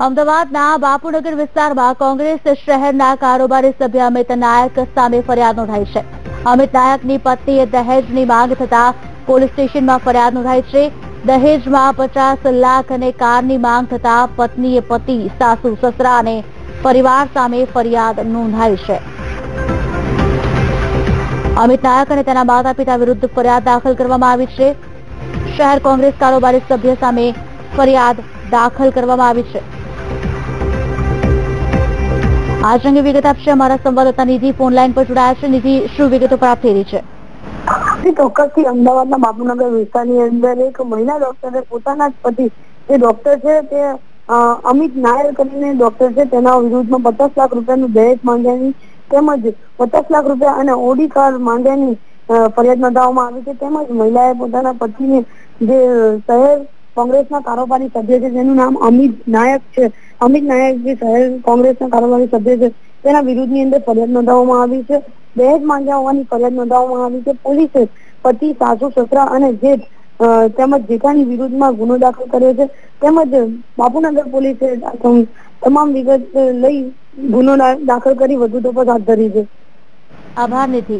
અમદાવાદના બાપુનગર વિસ્તારમાં કોંગ્રેસ શહેરના કારોબારી સભ્ય અમિત નાયક સામે ફરિયાદ નોંધાઈ છે. અમિત નાયકની પત્નીએ દહેજની માંગ થતા પોલીસ સ્ટેશનમાં ફરિયાદ નોંધાઈ છે. દહેજમાં પચાસ લાખ અને કારની માંગ થતા પત્નીએ પતિ, સાસુ, સસરા અને પરિવાર સામે ફરિયાદ નોંધાઈ છે. અમિત નાયક અને તેના માતા પિતા વિરુદ્ધ ફરિયાદ દાખલ કરવામાં આવી છે. શહેર કોંગ્રેસ કારોબારી સભ્ય સામે ફરિયાદ દાખલ કરવામાં આવી છે. આજ અંગે વિગત આપશે અમારા સંવાદદાતા નિધિ, ફોન લાઈન પર જોડાયા છે. નિધિ, શું વિગતો પ્રાપ્ત થઈ રહી છે? ચોક્કસથી અમદાવાદના બાપુનગર વિસ્તારની અંદર એક મહિલા ડોક્ટરે પોતાના જ પતિ, જે ડોક્ટર છે તે અમિત નાયર કરીને ડોક્ટર છે, તેના વિરુદ્ધમાં પચાસ લાખ રૂપિયાનું દહેજ માંગ્યાની તેમજ પચાસ લાખ રૂપિયા અને ઓડી કાર માંગ્યાની ફરિયાદ નોંધાવવામાં આવી છે. તેમજ મહિલાએ પોતાના પતિને જે શહેર કોંગ્રેસના કારોબારી સભ્ય છે, જેનું નામ અમિત નાયક છે. અમિત નાયક જે શહેર કોંગ્રેસના કારોબારી સભ્ય છે, તેના વિરુદ્ધની અંદર ફરિયાદ નોંધાવવામાં આવી છે. દહેજ માંગ્યા હોવાની ફરિયાદ નોંધાવવામાં આવી છે. પોલીસે પતિ સાસુ, સસરા અને જેઠ તેમજ જેઠાની વિરુદ્ધમાં ગુનો દાખલ કર્યો છે. તેમજ બાપુનગર પોલીસે તમામ વિગત લઈ ગુનો દાખલ કરી વધુ તપાસ હાથ ધરી છે. આભાર નિધિ.